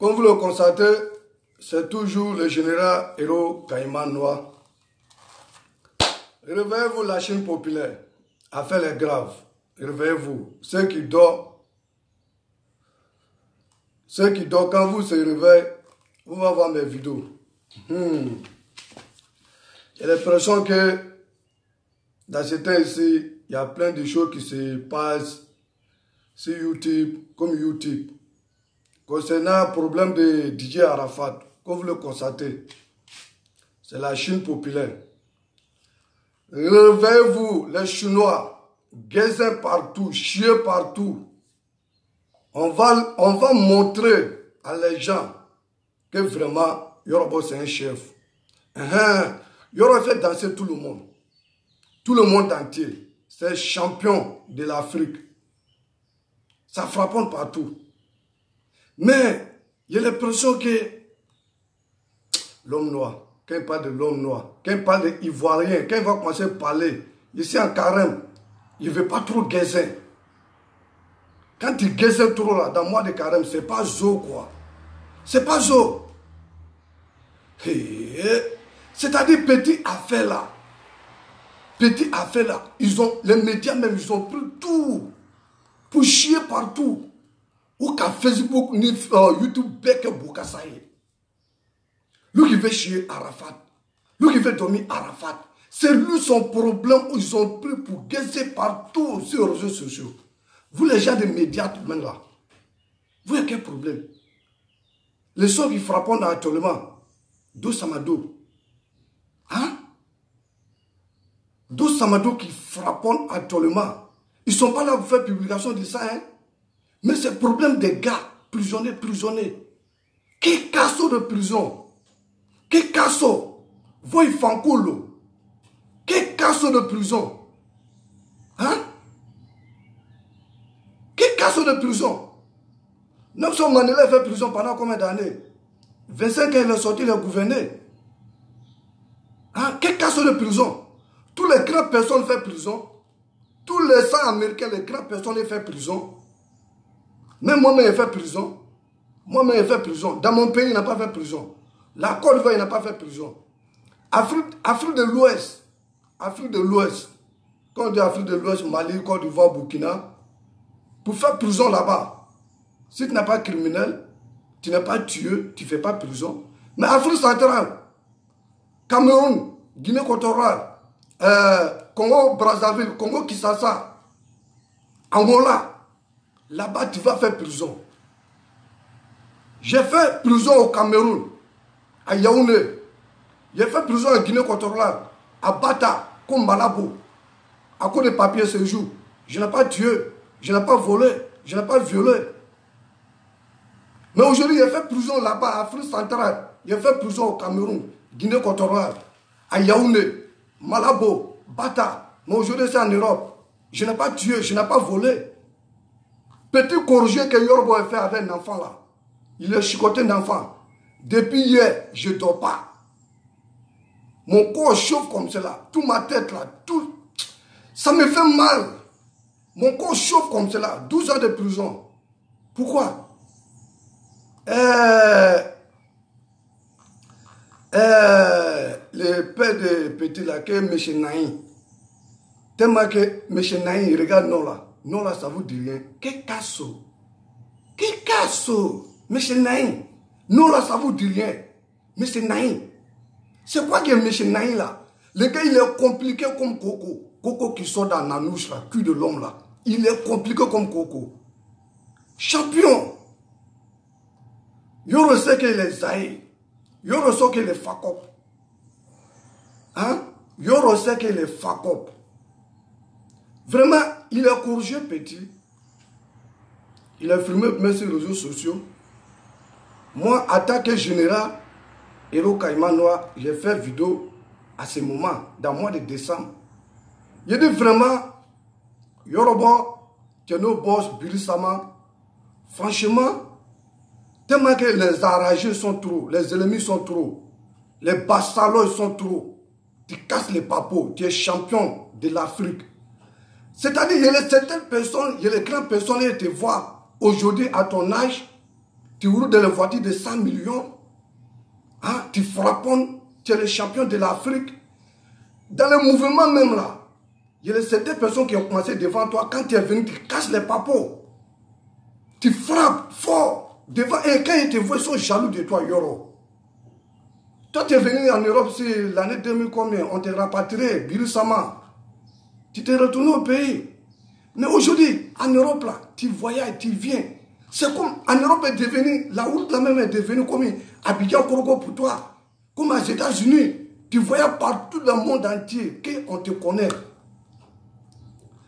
Comme vous le constatez, c'est toujours le général héros Caïman Noir. Réveillez-vous, la Chine populaire a fait les graves. Réveillez-vous. Ceux qui dorment, ceux qui dorment, quand vous se réveillez, vous allez voir mes vidéos. Hmm. J'ai l'impression que dans ce temps ici, il y a plein de choses qui se passent sur YouTube, comme YouTube. Concernant le problème de DJ Arafat, comme vous le constatez, c'est la Chine populaire. Réveillez-vous, les Chinois, gazez partout, chiez partout. On va, on va montrer à les gens que vraiment, Yoruba c'est un chef. Uh Yoruba fait danser tout le monde. Tout le monde entier. C'est champion de l'Afrique. Ça frappe partout. Mais a l'impression que l'homme noir, quand il parle de l'homme noir, quand il parle de l'ivoirien, quand il va commencer à parler, ici en carême, il ne veut pas trop gaiser. Quand il gaise trop là, dans le mois de carême, c'est pas zo quoi. C'est pas zo. C'est-à-dire petit affaire là. Petit affaire là. Ils ont, les médias même, ils ont pris tout. Pour chier partout. Ou qu'à Facebook, ni euh, YouTube, bec Boukassaye. Lui qui veut chier Arafat. Lui qui veut dormir Arafat. C'est lui son problème où ils ont pris pour gaiser partout sur les réseaux sociaux. Vous les gens des médias tout monde là. Vous avez quel problème? Les sons qui frappent actuellement, d'où Samado Hein? D'où Samado qui frappent actuellement. Ils ne sont pas là pour faire publication de ça, hein? Mais c'est le problème des gars prisonniers, prisonniers. Quel casso de prison? Quel casso? Voy Fankolo Quel casso de prison? Hein? Quel casso de prison? Nelson Mandela fait prison pendant combien d'années? 25 ans, il est sorti, il est gouverné. Hein? Quel casso de prison? Tous les grandes personnes font prison. Tous les sangs américains, les grandes personnes font prison. Même moi-même, j'ai fait prison. Moi-même, j'ai fait prison. Dans mon pays, il n'a pas fait prison. La Côte d'Ivoire, il n'a pas fait prison. Afrique, de l'Ouest. Afrique de l'Ouest. Quand on dit Afrique de l'Ouest, Mali, Côte d'Ivoire, Burkina, pour faire prison là-bas, si tu n'es pas criminel, tu n'es pas tué, tu ne fais pas prison. Mais Afrique centrale, Cameroun, Guinée équatoriale, euh, Congo, Brazzaville, Congo, Kisasa, Angola, Là-bas, tu vas faire prison. J'ai fait prison au Cameroun, à Yaoundé. J'ai fait prison en Guinée équatoriale, à Bata, comme Malabo. À cause des papiers ce jour. Je n'ai pas tué, je n'ai pas volé, je n'ai pas violé. Mais aujourd'hui, j'ai fait prison là-bas, à Afrique centrale. J'ai fait prison au Cameroun, Guinée équatoriale, à Yaoundé, Malabo, Bata. Mais aujourd'hui, c'est en Europe. Je n'ai pas tué, je n'ai pas volé. Petit corrigé que Yorbo a fait avec un enfant là. Il est chicoté d'enfant. Depuis hier, je ne dors pas. Mon corps chauffe comme cela. Toute ma tête là, tout. Ça me fait mal. Mon corps chauffe comme cela. 12 ans de prison. Pourquoi? Euh, euh, Le père de petit là, que M. Naïn. Tellement que M. Naïn, regarde nous là. Non, là, ça vous dit rien. Quel casso Quel casso Monsieur Naïm. Non, là, ça vous dit rien. Monsieur Naïm. C'est quoi que Monsieur Naïm, là? Le gars, il est compliqué comme Coco. Coco qui sort dans la nouche, là, cul de l'homme, là. Il est compliqué comme Coco. Champion. Yo sait qu'il est zaï. Yo sait qu'il est fakop. Hein? Yo sait qu'il est fakop. Vraiment, il est corrigé petit. Il a filmé même sur les réseaux sociaux. Moi, attaque général, Héros Caïman Noir, j'ai fait vidéo à ce moment, dans le mois de décembre. Il dit vraiment, Yoruba, Teno Boss, Birisama, franchement, tellement que les enragés sont trop, les ennemis sont trop, les bassalos sont trop, tu casses les papos, tu es champion de l'Afrique. C'est-à-dire, il y a certaines personnes, il y a les grandes personnes qui te voient aujourd'hui à ton âge, tu roules dans les voitures de 100 millions, hein, tu frappes, tu es le champion de l'Afrique. Dans le mouvement même là, il y a certaines personnes qui ont commencé devant toi, quand tu es venu, tu casses les papos. Tu frappes fort devant, et quand ils te voient, ils sont jaloux de toi, Yoro. Toi, tu es venu en Europe, c'est l'année 2000 combien? On t'a rapatrié, Birusama. Tu t'es retourné au pays. Mais aujourd'hui, en Europe, là, tu voyages, tu viens. C'est comme, en Europe est devenu, la route là même est devenue comme Abidjan Korogo pour toi. Comme aux États-Unis. Tu voyages partout dans le monde entier, qu'on te connaît.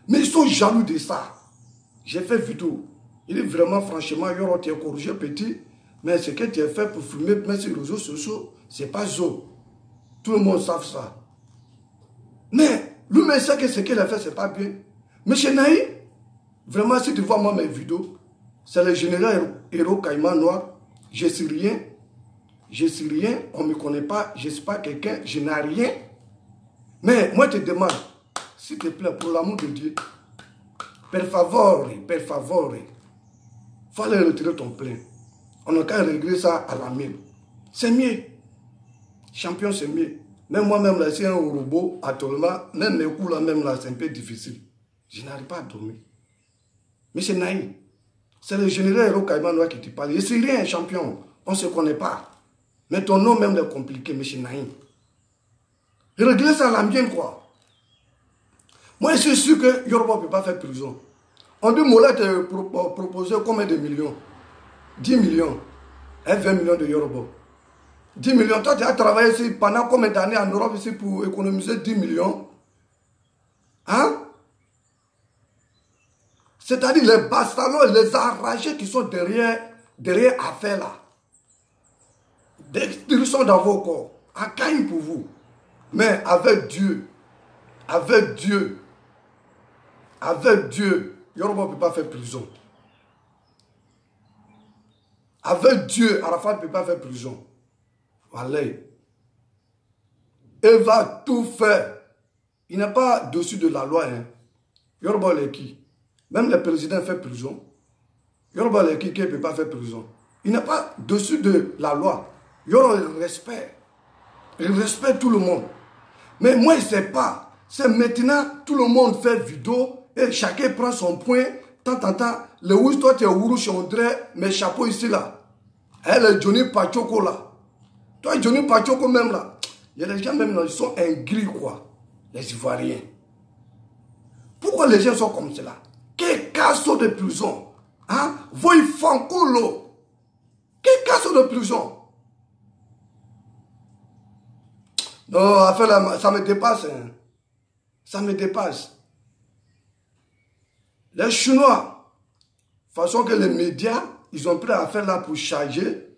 Mais ils sont jaloux de ça. J'ai fait vidéo. Il est vraiment, franchement, Yoro, tu es corrigé petit. Mais ce que tu as fait pour filmer, mettre sur les réseaux sociaux, c'est pas zo. Tout le monde sait ça. Mais, lui-même sait que ce qu'il a fait, c'est pas bien. Chez Naï, vraiment, si tu vois moi mes vidéos, c'est le général héros Caïman Noir. Je suis rien. Je suis rien. On ne me connaît pas. Je ne suis pas quelqu'un. Je n'ai rien. Mais moi, je te demande, s'il te plaît, pour l'amour de Dieu, per favore, per favore, fallait retirer ton plein. On n'a qu'à régler ça à la mine. C'est mieux. Champion, c'est mieux. Même moi-même, là, c'est un robot, actuellement, même mes coups là, même là, c'est un peu difficile. Je n'arrive pas à dormir. Mais c'est naïf. C'est le général Héros Caïman qui te parle. Je suis rien, champion. On ne se connaît pas. Mais ton nom même est compliqué, M. Naïm. Régler ça à la mienne, quoi. Moi, je suis sûr que Yoruba ne peut pas faire prison. On dit Mola te proposé combien de millions? 10 millions. Et 20 millions de Yoruba. 10 millions. Toi, tu as travaillé ici pendant combien d'années en Europe ici pour économiser 10 millions? Hein? C'est-à-dire les bastalons, les enragés qui sont derrière, derrière affaire là. Ils sont dans vos corps. À Caïn pour vous. Mais avec Dieu, avec Dieu, avec Dieu, Yoruba ne peut pas faire prison. Avec Dieu, Arafat ne peut pas faire prison. Voilà. Il va tout faire. Il n'est pas dessus de la loi. Hein. Yoruba est qui? Même le président fait prison. Yoruba est qui qui ne peut pas faire prison? Il n'est pas dessus de la loi. Yoruba respecte. Il respecte tout le monde. Mais moi, je ne sais pas. C'est maintenant, tout le monde fait vidéo et chacun prend son point. Tant, tant, tant. Le où toi, tu es Ouru Chandré, mes chapeaux ici, là. Elle est Johnny Pachoko, là. Toi, Johnny Pachoko, même, là. Il y a des gens, même, là, ils sont gris quoi. Les Ivoiriens. Pourquoi les gens sont comme cela? Quel casse de prison Hein? Voy Fankolo. Quel casse de prison? Non, ça me dépasse. Hein. Ça me dépasse. Les Chinois, façon que les médias, ils ont pris à faire là pour charger.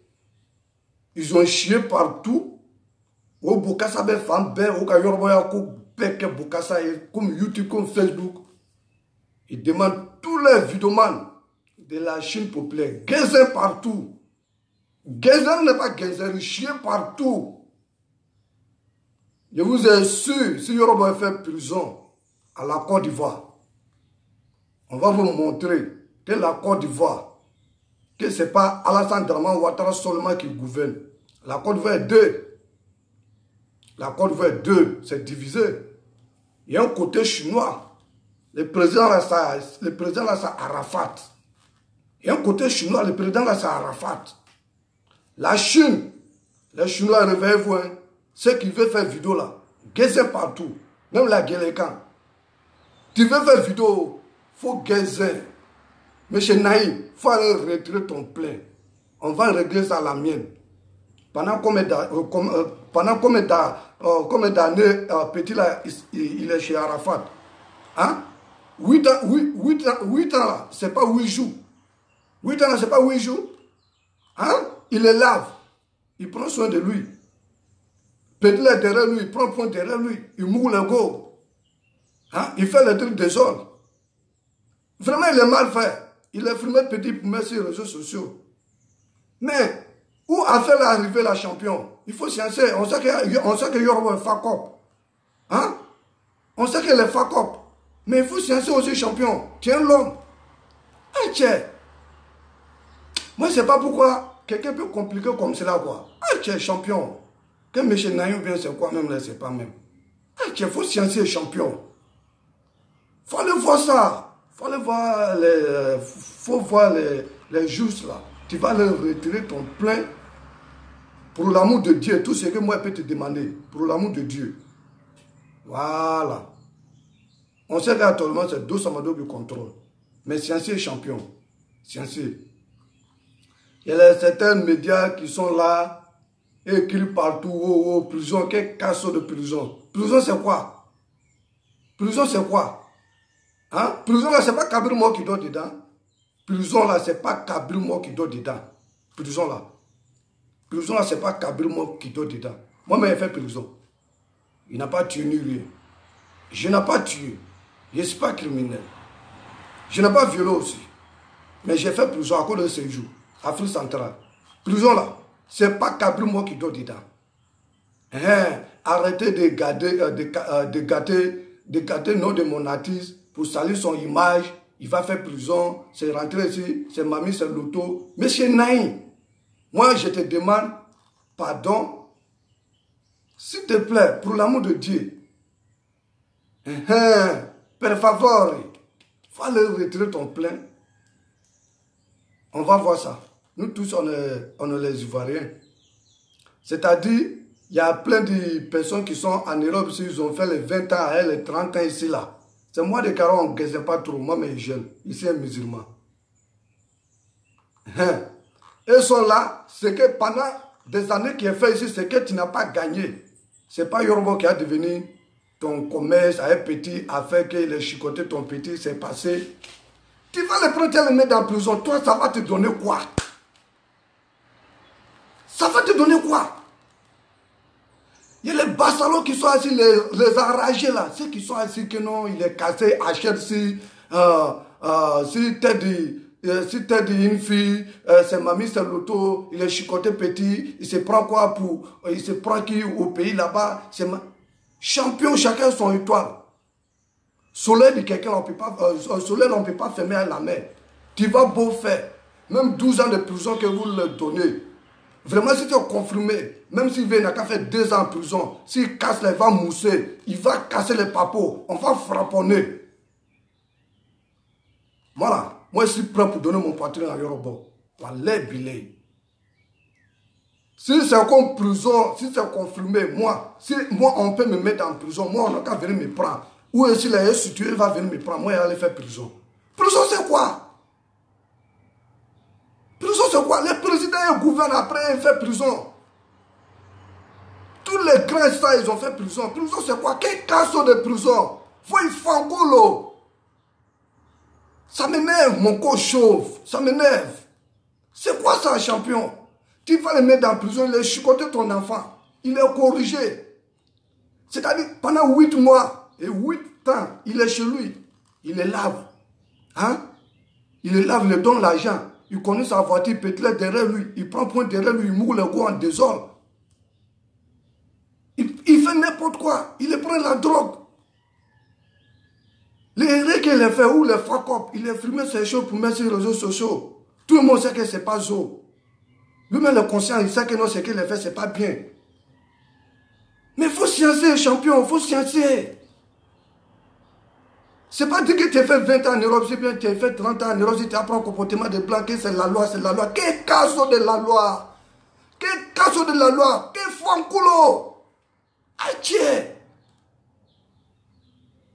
Ils ont chié partout. Au Bukasa, femme, au Kayorboya, comme YouTube, comme Facebook. Ils demandent tous les vidéomans de la Chine populaire. Gézer partout. Gézer n'est pas Gézer, ils chient partout. Je vous assure, si Yoruba fait prison à la Côte d'Ivoire, on va vous montrer que la Côte d'Ivoire, que ce n'est pas Alassane Draman Ouattara seulement qui gouverne. La Côte d'Ivoire est deux. La Côte d'Ivoire est deux, c'est divisé. Il y a un côté chinois. Le président là, c'est Arafat. Il y a un côté chinois, le président là, c'est Arafat. La Chine, les Chinois, réveillez-vous. Hein. Ceux qui veulent faire vidéo là, gazez partout. Même la Guélécan. Tu veux faire vidéo, faut gazer. Mais chez Naïm, il faut aller retirer ton plein. On va régler ça à la mienne. Pendant combien d'années, euh, combien d'années, euh, petit là, il, est chez Arafat Hein? 8 ans, 8, ans, 8 ans là, c'est pas 8 jours. 8 ans là, c'est pas 8 jours. Hein? Il le lave. Il prend soin de lui. Petit là derrière lui, il prend point derrière lui, il moule le go. Hein? Il fait le truc des autres. Vraiment, il est mal fait. Il est filmé petit pour mettre sur les réseaux sociaux. Mais, où a fait l'arrivée la champion Il faut sciencer. On sait que, sait que Yoruba est FACOP. Hein? On sait qu'elle est FACOP. Mais il faut sciencer aussi champion. Tiens l'homme. Hey, tiens. Moi, je ne sais pas pourquoi quelqu'un peut compliquer comme cela, quoi. Ah, tu es champion. Que M. Naïm bien, c'est quoi même là, c'est pas même. Ah, tu es faux scientifique champion. Faut aller voir ça. Faut aller voir les, faut voir les, les justes là. Tu vas leur retirer ton plein pour l'amour de Dieu. Tout ce que moi je peux te demander. Pour l'amour de Dieu. Voilà. On sait qu'actuellement c'est deux Samado qui contrôle. Mais Sciences champion. Sciences. Il y a certains médias qui sont là et écrivent partout, oh, oh, prison, quel casse de prison. Prison c'est quoi? Prison c'est quoi? Hein? Prison là c'est pas Kabir moi qui dort dedans. Prison là c'est pas Kabir moi qui dort dedans. Prison là. Prison là c'est pas Kabir moi qui dort dedans. Moi-même j'ai fait prison. Il n'a pas tué ni rien. Je n'ai pas tué. Je ne suis pas criminel. Je n'ai pas violé aussi. Mais j'ai fait prison à cause de ce jour. Afrique centrale. Prison là, c'est pas Kabri moi qui doit dedans. Hein, arrêtez de, garder, euh, de, euh, de, gâter, de gâter nom de mon artiste pour salir son image. Il va faire prison, c'est rentré ici, c'est mamie, c'est l'auto. Monsieur Naïm, moi je te demande pardon. S'il te plaît, pour l'amour de Dieu. Hein, hein, per favore, faut aller retirer ton plein. On va voir ça. Nous tous, on est, on est les Ivoiriens. C'est-à-dire, il y a plein de personnes qui sont en Europe, ils ont fait les 20 ans, les 30 ans ici, là. C'est moi de Caron, on ne sait pas trop, moi, mais jeune. Ici, un musulman. Hein? Ils sont là, c'est que pendant des années qu'il a fait ici, c'est que tu n'as pas gagné. C'est pas Yorbo qui a devenu ton commerce à un petit afin qu'il ait chicoté ton petit, c'est passé. Tu vas le prendre et le mettre en prison. Toi, ça va te donner quoi? Ça va te donner quoi? Il y a les bassalos qui sont assis, les, les enragés là, ceux qui sont assis que non, il est cassé, achète si, euh, euh, si t'es dit, si une fille, euh, c'est mamie, c'est l'auto, il est chicoté petit, il se prend quoi pour, il se prend qui au pays là-bas, c'est champion, chacun son étoile. Soleil de quelqu'un, on peut pas, euh, peut pas fermer à la mer. Tu vas beau faire, même 12 ans de prison que vous le donnez. Vraiment, si tu es confirmé, même s'il vient, n'a qu'à faire 2 ans en prison, s'il casse, il va mousser, il va casser les papos, on va frapponner. Voilà, moi je suis prêt pour donner mon patron à Yoruba. Voilà, billet. Si c'est comme prison, si c'est confirmé, moi, si moi on peut me mettre en prison, moi on n'a qu'à venir me prendre. Ou est-ce qu'il est situé, il va venir me prendre. Moi, il va aller faire prison. Prison, c'est quoi Prison, c'est quoi Gouvernent après, ils font prison. Tous les grands ça, ils ont fait prison. Prison, c'est quoi? Quel cas de prison y fangolo. Ça m'énerve, mon corps chauffe. Ça m'énerve. C'est quoi ça, champion? Tu vas le mettre en prison, il est chicoté ton enfant. Il est corrigé. C'est-à-dire, pendant huit mois, et huit ans, il est chez lui. Il le lave. Hein? Il le lave, il lui donne l'argent. Il connaît sa voiture, peut derrière lui. Il prend point derrière lui, il moule le goût en désordre. Il, fait n'importe quoi. Il prend la drogue. Les erreurs qu'il a fait, ou les fuck up, il a filmé ces choses pour mettre sur les réseaux sociaux. Tout le monde sait que ce n'est pas zo. Lui-même, le conscient, il sait que non, ce qu'il a fait, ce n'est pas bien. Mais il faut sciencer, champion, il faut sciencer. C'est pas dire que tu as fait 20 ans en Europe, c'est bien tu as fait 30 ans en Europe, si tu apprends le comportement de blanc, que c'est la loi, c'est la loi. Quel cas de la loi? Quel cas de la loi? Quel fanculo Aïe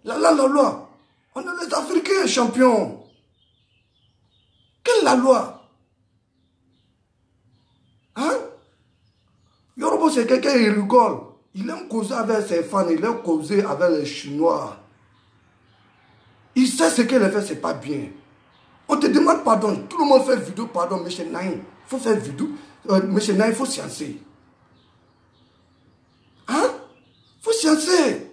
La loi, la loi. On est les Africains champions. Quelle la loi? Hein? Yoruba, c'est quelqu'un, il rigole. Il aime causer avec ses fans, il aime causer avec les Chinois. Sait ce qu'il a fait, ce n'est pas bien. On te demande pardon. Tout le monde fait vidéo, pardon, M. Naïm. Il faut faire vidéo. Euh, M. Naïm, il faut sciencer. Hein? Il faut sciencer.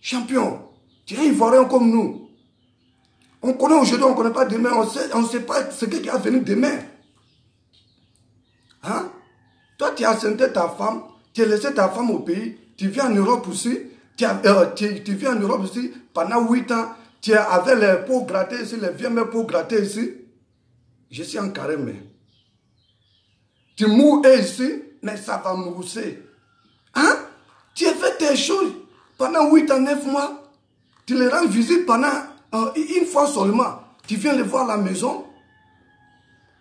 Champion. Tu es Ivoirien comme nous. On connaît aujourd'hui, on ne connaît pas demain. On sait, on ne sait pas ce qui va venir demain. Hein? Toi, tu as assenté ta femme, tu as laissé ta femme au pays, tu viens en Europe aussi, tu, euh, tu, tu viens en Europe aussi pendant 8 ans, tu es avec les peaux grattées ici, les vieux peaux grattées ici. Je suis en carême. Tu mourrais ici, mais ça va mousser. Hein? Tu as fait tes choses pendant 8 ans, 9 mois. Tu les rends visite pendant euh, une fois seulement. Tu viens les voir à la maison.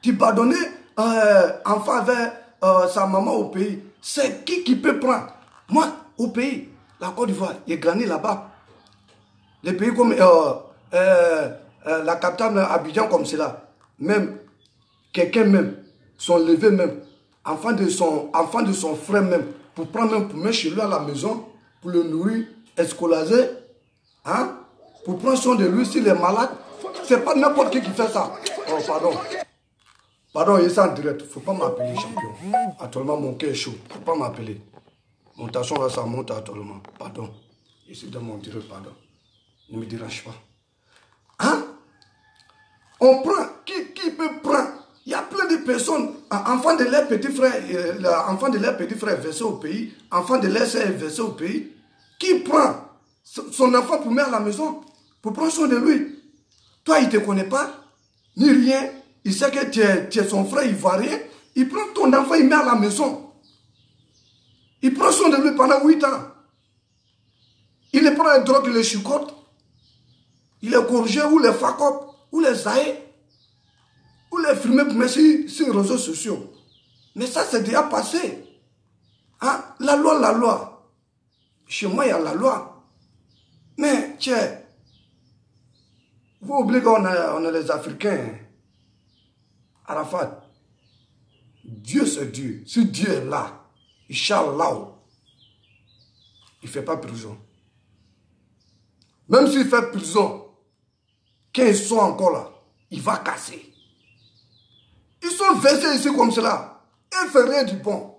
Tu vas donner euh, enfant avec euh, sa maman au pays. C'est qui qui peut prendre? Moi, au pays, la Côte d'Ivoire, il grandi là-bas. Les pays comme euh, euh, euh, la capitale Abidjan comme cela, même quelqu'un même, sont levés même, enfant de son, enfant de son frère même, pour prendre même pour mettre chez lui à la maison, pour le nourrir, escolariser, hein, pour prendre soin de lui s'il est malade. C'est pas n'importe qui qui fait ça. Oh, pardon. Pardon, il est en direct. Faut pas m'appeler champion. Actuellement, mon cœur est chaud. Faut pas m'appeler. Mon tension là, ça monte actuellement. Pardon. Ici dans mon direct, pardon. Ne me dérange pas. Hein? On prend. Qui, qui peut prendre? Il y a plein de personnes, enfants de leurs petits frères, euh, enfants de leurs petits frères versés au pays, enfants de leurs sœurs versés au pays, qui prend son enfant pour mettre à la maison, pour prendre soin de lui? Toi, il ne te connaît pas, ni rien. Il sait que tu es, tu es son frère ivoirien. Il prend ton enfant, il met à la maison. Il prend soin de lui pendant 8 ans. Il le prend un drogue, il le chicote. Il est corrigé ou les facop, ou les zaïs, ou les mettre sur, sur, les réseaux sociaux. Mais ça, c'est déjà passé. Hein? La loi, la loi. Chez moi, il y a la loi. Mais, tiens, vous oubliez qu'on on est les Africains. Arafat, Dieu c'est Dieu. Si Dieu est là, Inch'Allah, il ne fait pas prison. Même s'il fait prison, quand ils sont encore là, il va casser. Ils sont versés ici comme cela. Ils ne font rien du bon.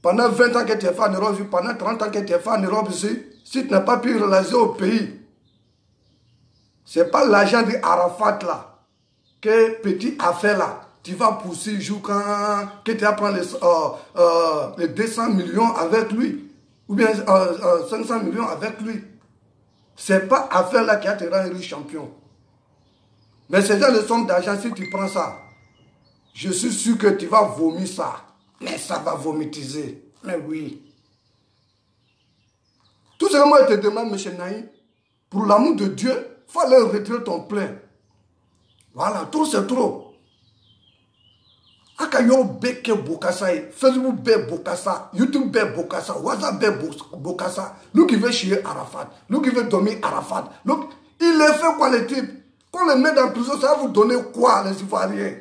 Pendant 20 ans que tu es fait en Europe, pendant 30 ans que tu es fait en Europe ici, si tu n'as pas pu réaliser au pays, ce n'est pas l'argent d'Arafat là, que petit affaire là, tu vas pousser jusqu'à que tu vas prendre les, euh, euh, les 200 millions avec lui, ou bien euh, 500 millions avec lui. Ce n'est pas affaire là qui a te rendu champion. Mais c'est dans le somme d'argent, si tu prends ça, je suis sûr que tu vas vomir ça. Mais ça va vomitiser. Mais oui. Tout ce que moi je te demande, M. Naï, pour l'amour de Dieu, il faut aller retirer ton plein. Voilà, trop c'est trop. Aka yo beke bokasa Facebook be bokasa, YouTube be bokasa, WhatsApp be bokasa. Lui qui veut chier Arafat, lui qui veut dormir Arafat. Look, il est fait quoi les types Qu'on les met dans prison, ça va vous donner quoi les Ivoiriens?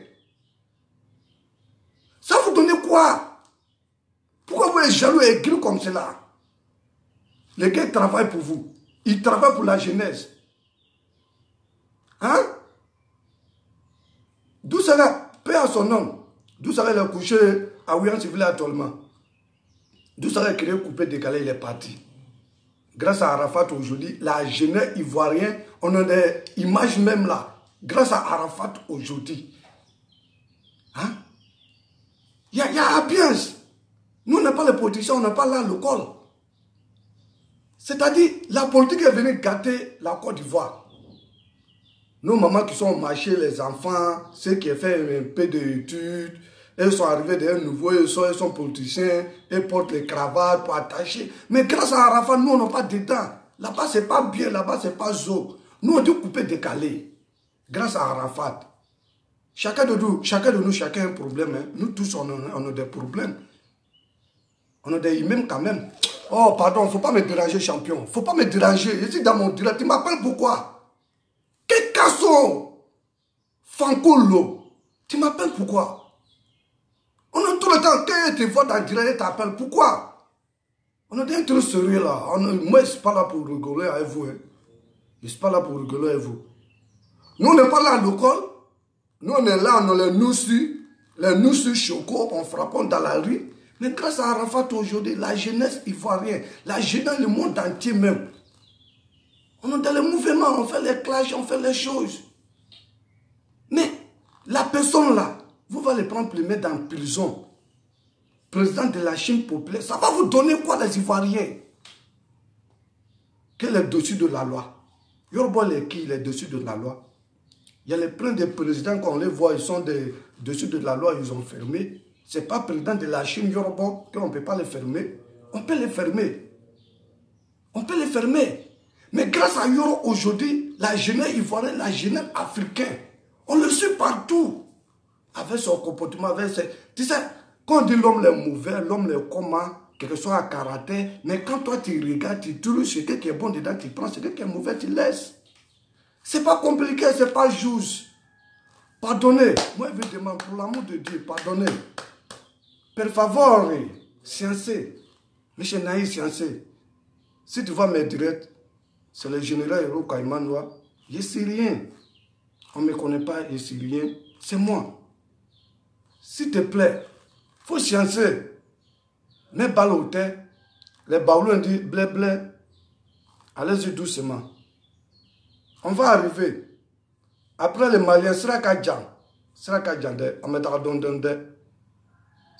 Ça va vous donner quoi? Pourquoi vous êtes jaloux et gris comme cela? Les gars travaillent pour vous? Ils travaillent pour la jeunesse. Hein? D'où cela? Paix à son nom. D'où ça va coucher à Ouyan Civil actuellement D'où ça va créer coupé décalé, il est parti. Grâce à Arafat aujourd'hui, la jeunesse ivoirienne, on a des images même là. Grâce à Arafat aujourd'hui. Hein? Il y a, y ambiance. Nous, on n'a pas les politiciens, on n'a pas là le col. C'est-à-dire, la politique est venue gâter la Côte d'Ivoire. Nos mamans qui sont au marché, les enfants, ceux qui ont fait un peu d'études, ils sont arrivés d'un nouveau, ils sont, ils sont politiciens, ils portent les cravates pour attacher. Mais grâce à Arafat, nous, on n'a pas dedans. Là-bas, c'est pas bien, là-bas, c'est pas zo. Nous, on dit couper, décaler. Grâce à Arafat. Chacun de nous, chacun de nous, chacun a un problème. Hein. Nous tous, on a, des problèmes. On a des mêmes quand même. Oh, pardon, faut pas me déranger, champion. Faut pas me déranger. Je suis dans mon direct. Tu m'appelles pourquoi? Quel casson Fankolo. Tu m'appelles pourquoi? On a tout le temps, quand tu vois dans le direct, t'appelles. Pourquoi? On a des trucs sérieux là. Moi, je ne suis pas là pour rigoler avec vous. Hein. Je ne suis pas là pour rigoler avec vous. Nous, on n'est pas là à l'école. Nous, on est là, on a les noussus, les noussus choco, on frappe dans la rue. Mais grâce à Arafat aujourd'hui, la jeunesse ivoirienne, la jeunesse du monde entier même, on est dans les mouvements, on fait les clashs, on fait les choses. Mais la personne là, vous allez prendre les mettre en prison. Président de la Chine populaire, ça va vous donner quoi les Ivoiriens? Quel est le dessus de la loi Yorbo est qui, est dessus de la loi? Il y a les plein de présidents, quand on les voit, ils sont dessus de la loi, ils ont fermé. Ce n'est pas président de la Chine, Yoruba, qu'on ne peut pas les fermer. On peut les fermer. On peut les fermer. Mais grâce à Yoro, aujourd'hui, la jeunesse ivoirienne, la jeunesse africaine, on le suit partout. Avec son comportement, avec ses... Tu sais, quand on dit l'homme est mauvais, l'homme est comment, quelque soit à karaté, mais quand toi tu regardes, tu trouves ce qui est bon dedans, tu prends, ce qui est mauvais, tu laisses. C'est pas compliqué, c'est pas juste. Pardonnez. Moi, je demande, pour l'amour de Dieu, pardonnez. Per favore, sciencé. Monsieur Naïs, sciencé. Si tu vois mes directs, c'est le général Héros Caïmanois. Je sais rien. On ne me connaît pas, je sais rien. C'est moi. S'il te plaît, faut sciencer. Mets balle au terre. Les baoulons disent blé blé. Allez-y doucement. On va arriver. Après les Maliens, sera Kadjan. Sera Kadjan On mettra don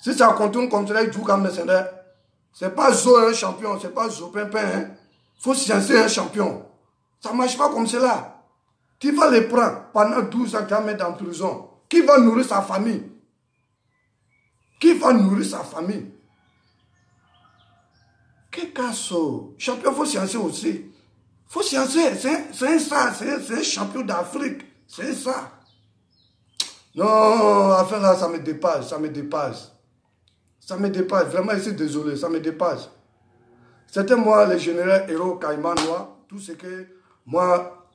Si ça continue comme ça, il joue comme ça. C'est pas Zo un champion, c'est pas Zo Pimpin. Hein. Faut sciencer un champion. Ça ne marche pas comme cela. Qui va les prendre pendant 12 ans, qui va mettre en prison? Qui va nourrir sa famille? Qui va nourrir sa famille? Quel casso Champion, faut sciencer aussi faut sciencer. C'est ça, c'est un champion d'Afrique. C'est ça. Non, affaire là, ça me dépasse, ça me dépasse. Ça me dépasse. Vraiment, je suis désolé, ça me dépasse. C'était moi, le général héros Caïmanois. Tout ce que moi,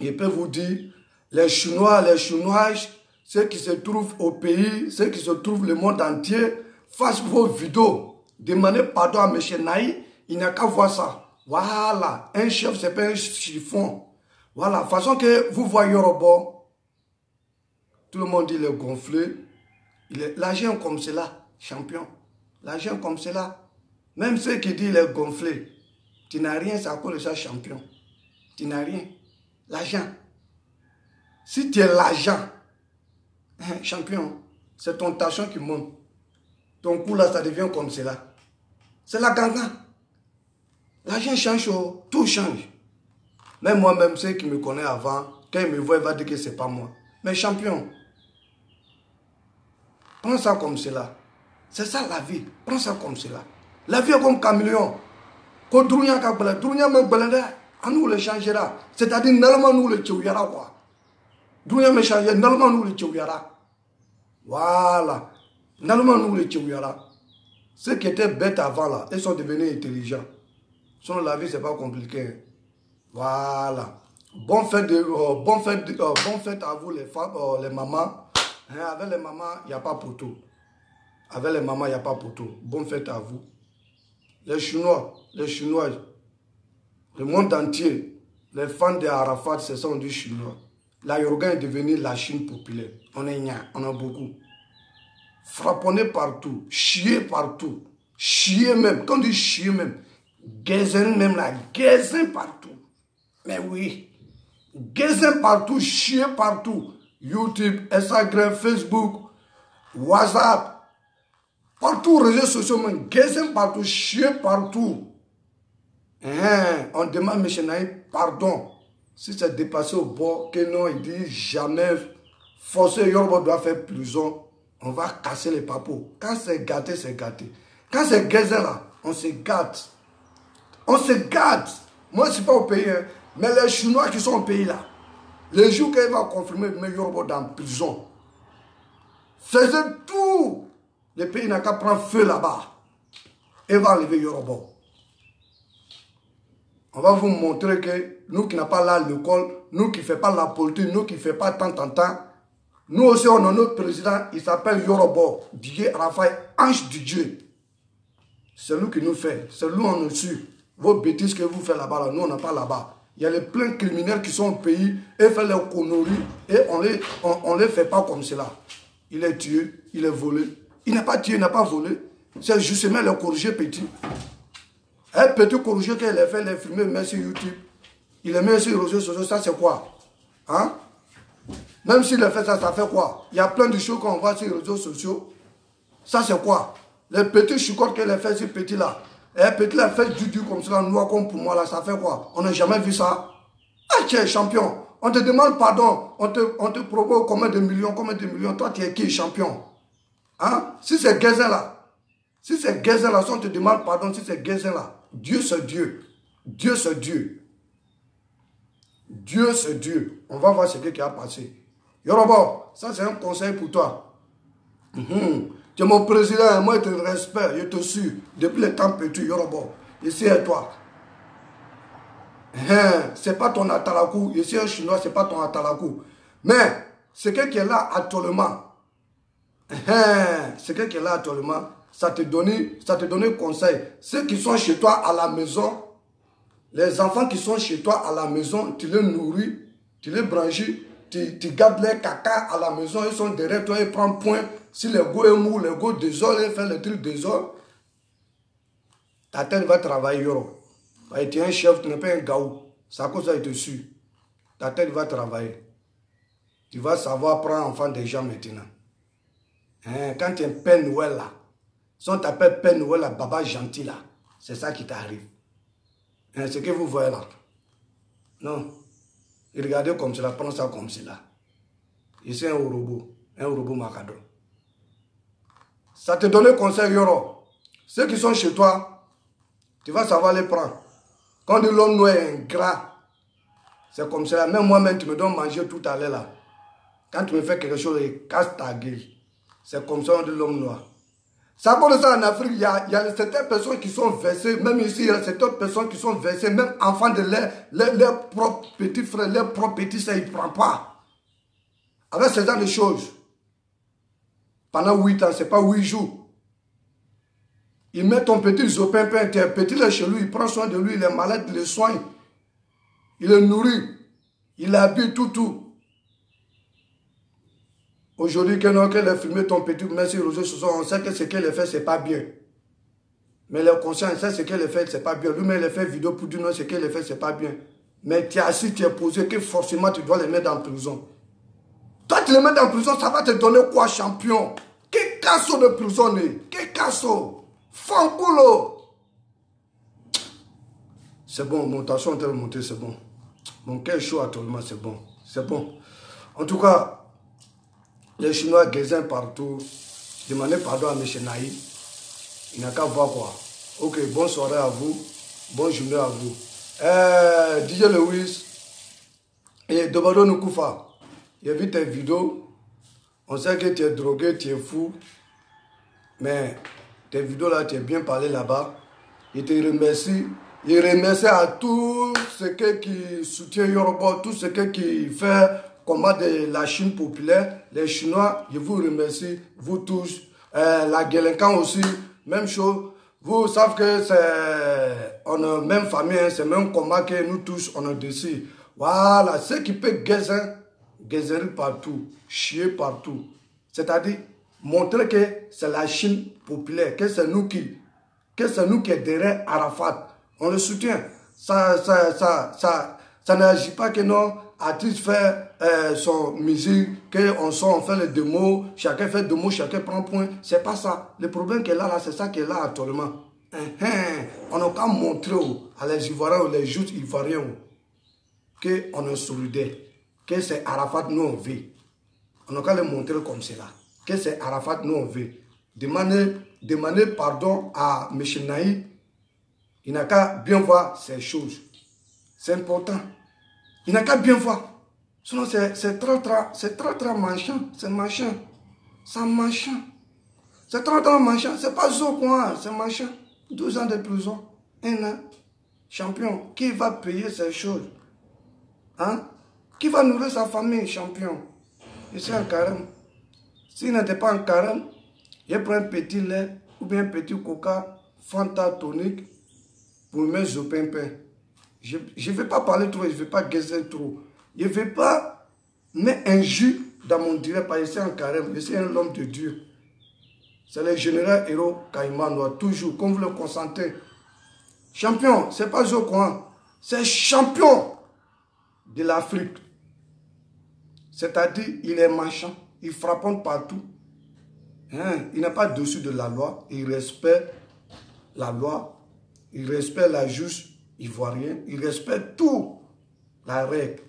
je peux vous dire, les Chinois, les Chinoises, ceux qui se trouvent au pays, ceux qui se trouvent le monde entier, fassent vos vidéos. Demandez pardon à M. Naï, il n'a qu'à voir ça. Voilà, un chef, c'est pas un chiffon. Voilà, façon que vous voyez Yoruba, tout le monde dit est gonflé. L'argent comme cela, champion. L'argent comme cela. Même ceux qui disent il est gonflé, tu n'as rien, c'est à cause de ça champion. Tu n'as rien. L'argent. Si tu es l'argent, hein, champion, c'est ton tension qui monte. Ton coup là, ça devient comme cela. C'est la ganga. L'argent change, oh. tout change. Même moi-même, ceux qui me connaissent avant, quand ils me voient, ils vont dire que ce n'est pas moi. Mais champion, prends ça comme cela. C'est ça la vie. Prends ça comme cela. La vie est comme caméléon. Quand Drounia Kabbalah, Drounia me balade, à nous le changera. C'est-à-dire, normalement, nous le tchouyara, quoi. Drounia me change, normalement, nous le tchouyara. Voilà. Normalement, nous le. Ceux qui étaient bêtes avant, là, ils sont devenus intelligents. Sinon, la vie, ce n'est pas compliqué. Voilà. Bon fête, de, euh, bon fête, euh, bon fête à vous, les femmes, euh, les mamans. Hein, avec les mamans, il n'y a pas pour tout. Avec les mamans, il n'y a pas pour tout. Bonne fête à vous. Les Chinois, les Chinoises, le monde entier, les fans de Arafat, ce sont du Chinois. La Yorga est devenue la Chine populaire. On est nia, on a beaucoup. Frapponné partout, chier partout, chier même. Quand on dit chier même, Gézin même là, Gézin partout. Mais oui, Gézin partout, chier partout. YouTube, Instagram, Facebook, WhatsApp, partout, réseaux sociaux, Gézin partout, chier partout. Hein, on demande M. Naïm pardon. Si c'est dépassé au bord, que non, il dit jamais forcer Yorba doit faire prison, on va casser les papos. Quand c'est gâté, c'est gâté. Quand c'est Gézin là, on se gâte. On se garde. Moi, je ne suis pas au pays, hein. mais les Chinois qui sont au pays là, les jours qu'il va confirmer mais Yoruba dans prison, faisait tout. Le pays n'a qu'à prendre feu là-bas. Et va enlever Yoruba. On va vous montrer que nous qui n'avons pas là l'école, nous qui ne faisons pas la politique, nous qui ne faisons pas tant, tant, tant, nous aussi on a notre président, il s'appelle Yoruba, Dieu Raphaël, ange du Dieu. C'est lui qui nous fait, c'est lui on nous suit. Vos bêtises que vous faites là-bas, nous, on n'a pas là-bas. Il y a les pleins criminels qui sont au pays et font leurs conneries et on les, on, les fait pas comme cela. Il est tué, il est volé. Il n'a pas tué, il n'a pas volé. C'est justement le corrigé petit. Un petit corrigé qu'il a fait, filmé, il met sur YouTube. Il a mis sur les réseaux sociaux, ça c'est quoi? Hein? Même s'il a fait ça, ça fait quoi? Il y a plein de choses qu'on voit sur les réseaux sociaux. Ça c'est quoi? Les petits chicots qu'il a fait, ce petit là. Et petit la fait du du comme ça, noir comme pour moi là, ça fait quoi? On n'a jamais vu ça. Ah tiens, champion, On te demande pardon, on te, on te provoque combien de millions, combien de millions. Toi, tu es qui champion? Hein? Si c'est Gazin là, si c'est Gazin là, si on te demande pardon, si c'est Gazin là, Dieu c'est Dieu. Dieu c'est Dieu. Dieu c'est Dieu. On va voir ce qui a passé. Yorobo, ça c'est un conseil pour toi. Mhm. Tu es mon président, moi je te respecte, je te suis depuis le temps petit, Yorobo. Ici est toi. Hein, c'est pas ton atalakou. Suis un chinois, c'est pas ton atalakou. Mais, ce qui est là actuellement, ce qui est là actuellement, ça te donne, ça te donne conseil. Ceux qui sont chez toi à la maison, les enfants qui sont chez toi à la maison, tu les nourris, tu les branches, tu, gardes les caca à la maison, ils sont derrière toi, ils prennent point. Si le go est mou, le go désole, ils font le truc désole. Ta tête va travailler, yoro. Tu es un chef, tu n'es pas un gaou. À cause ça dessus. Ta tête va travailler. Tu vas savoir prendre enfant des gens maintenant. Hein, quand tu es un Père Noël là, si on t'appelle Père Noël là, Baba gentil là, c'est ça qui t'arrive. Hein, ce que vous voyez là. Non. Regardez comme cela, prenez ça comme cela. Ici un robot, un robot macadon. Ça te donne conseil, Yoro. Ceux qui sont chez toi, tu vas savoir les prendre. Quand l'homme noir est ingrat, c'est comme cela. Même moi-même, tu me donnes manger tout à l'heure là. Quand tu me fais quelque chose, casse ta gueule. C'est comme ça on dit l'homme noir. Ça pour ça en Afrique, il y, a, certaines personnes qui sont versées, même ici, il y a certaines personnes qui sont versées, même enfants de leurs, propres petits frères, leurs propres petits ça ils ne prennent pas. Avec ce genre de choses. Pendant 8 ans, ce n'est pas 8 jours. Il met ton petit zopin, un petit là chez lui, il prend soin de lui, il est malade, il le soigne. Il le nourrit, il l'habille, tout, tout. Aujourd'hui, qu'elle a filmé ton petit, merci Roger on sait que ce qu'elle fait, c'est pas bien. Mais le conscient, sait ce qu'elle fait, c'est pas bien. Lui, mais il a fait vidéo pour dire non, ce qu'elle fait, c'est pas bien. Mais tu es assis, tu es posé, que forcément tu dois les mettre en prison. Toi, tu les mets en prison, ça va te donner quoi, champion? Quel casso de prisonnier Quel casso? Fanculo. C'est bon, mon tension est monter, c'est bon. Mon cœur chaud actuellement, c'est bon. C'est bon. En tout cas, les Chinois gazin partout. Demandez pardon à M. Naï. Il n'a qu'à voir quoi. Ok, bonne soirée à vous. Bonne journée à vous. Euh, DJ Lewis et Dobado Nukufa. J'ai vu tes vidéos. On sait que tu es drogué, tu es fou. Mais tes vidéos là, tu as bien parlé là-bas. Je te remercie. Je remercie à tous ceux qui soutiennent Yoruba, tous ceux qui font combat de la Chine populaire. Les Chinois, je vous remercie, vous tous. Euh, la Guélincan aussi, même chose. Vous savez que c'est on a même famille, hein, c'est même combat que nous tous on a dessus. Voilà, ce qui peut gazin, gazérer partout, chier partout. C'est-à-dire, montrer que c'est la Chine populaire, que c'est nous qui, que c'est nous qui est derrière Arafat. On le soutient. Ça, ça, ça, ça, ça n'agit pas que non, artiste fait euh, son musique, qu'on sort, on fait les démos, chacun fait démos, chacun prend point. C'est pas ça. Le problème qui est là, c'est ça est là actuellement. Hein. On n'a qu'à montrer à les Ivoiriens ou les justes Ivoiriens qu'on est solidaire, que c'est Arafat nous on veut. On n'a qu'à les montrer comme cela que c'est Arafat nous on veut. Demander, pardon à M. Naï, il n'a qu'à bien voir ces choses. C'est important. Il n'a qu'à bien voir. Sinon, c'est très, très, très, très machin. C'est machin. C'est machin. C'est très, très machin. C'est pas ça quoi, c'est machin. 12 ans de prison. Un an. Champion. Qui va payer ces choses? Hein? Qui va nourrir sa famille, champion? Ici un carême. S'il n'était pas en carême, il prend un petit lait ou bien un petit coca, Fanta tonique pour mettre au pain Je ne vais pas parler trop, je ne vais pas gaiser trop. Je ne vais pas mettre un jus dans mon direct parce que c'est en carême. Je suis un homme de Dieu. C'est le général héros Caïmanois, toujours, comme vous le consentez. Champion, c'est pas coin, c'est champion de l'Afrique. C'est-à-dire, il est machin il frappe partout. Hein? Il n'est pas dessus de la loi, il respecte la loi, il respecte la juste ivoirienne, il respecte tout, la règle.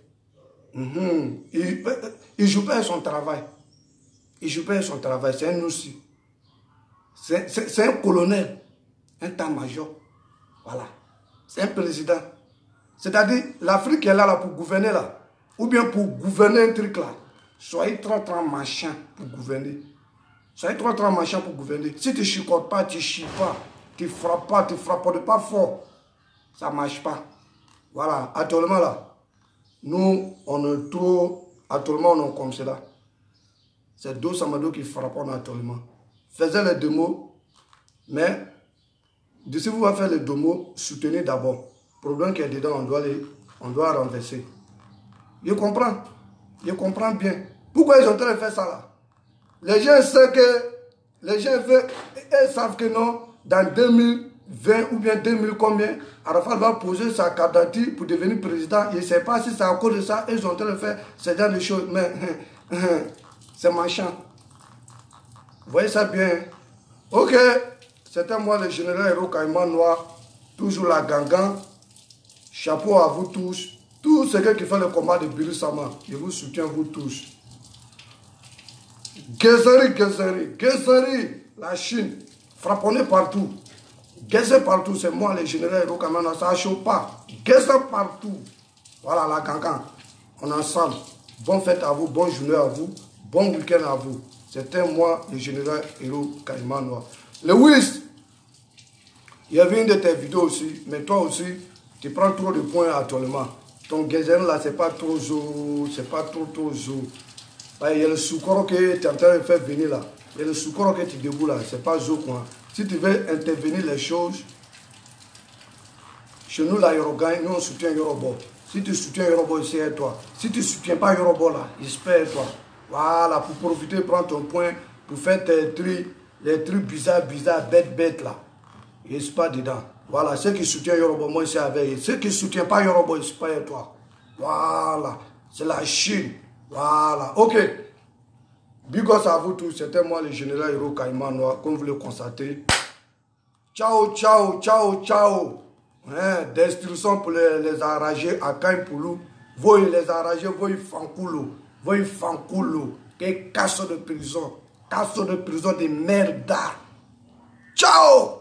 Mhm. Il ne joue pas son travail. Il joue pas son travail. C'est un aussi. C'est un colonel, un temps-major. Voilà. C'est un président. C'est-à-dire, l'Afrique est là, pour gouverner là. Ou bien pour gouverner un truc là. Soyez trop trop machin pour gouverner. Soyez trop trop machin pour gouverner. Si tu ne chicotes pas, tu ne chies pas, tu ne frappes pas, tu ne frappes pas fort, ça ne marche pas. Voilà, actuellement là, nous, on est trop, actuellement on est comme cela. C'est deux Samado qui frappent actuellement. Faisez les deux mots, mais si vous allez faire les deux mots, soutenez d'abord. Problème qui est dedans, on doit, les, on doit renverser. Je comprends. Je comprends bien. Pourquoi ils sont en train de faire ça là? Les gens savent que, les gens savent que non, dans 2020 ou bien 2000 combien, Arafat va poser sa candidature pour devenir président. Je ne sais pas si c'est à cause de ça, ils sont en train de faire ce genre de choses. Mais c'est machin. Vous voyez ça bien Ok, c'était moi le général Héros Caïman Noir, toujours la gangan. Chapeau à vous tous. Tous ceux qui font le combat de Biru Sama, je vous soutiens vous tous. Gezari, Gezari, Gezari, la Chine, frapponnez partout. Gezari partout, c'est moi le général Héros Caïman Noir, ça ne chauffe pas. Gezari partout. Voilà la gangan. On est ensemble. Bonne fête à vous, bonne journée à vous, bon week-end à vous. C'était moi, le général Héros Caïman Noir. Lewis, il y avait une de tes vidéos aussi, mais toi aussi, tu prends trop de points actuellement. Ton gazelle là, c'est pas trop zo, c'est pas trop trop. Il y a le soukoro que tu es en train de faire venir là. Il y a le soukoro que tu déboules là, c'est pas zo quoi. Si tu veux intervenir les choses, chez nous là, Yorogan, nous on soutient Yorobo. Si tu soutiens Yorobo, c'est toi. Si tu ne soutiens pas Yorobo là, espère toi. Voilà, pour profiter, prendre ton point, pour faire tes trucs, les trucs bizarres, bizarres, bêtes, bêtes là. Il n'est pas dedans. Voilà, ceux qui soutiennent Yorobo, moi, c'est avec Ceux qui ne soutiennent pas Yorobo, c'est pas toi. Voilà, c'est la Chine. Voilà, ok. Bigos à vous tous, c'était moi le général Hiro Kaïman Noir, comme vous le constatez. Ciao, ciao, ciao, ciao. Hein, destruction pour les, les enragés à Kaimpoulou. Vous les enragés, vous fankoulou. Vous fankoulou. Que casse de prison. Casse de prison de merde. Ciao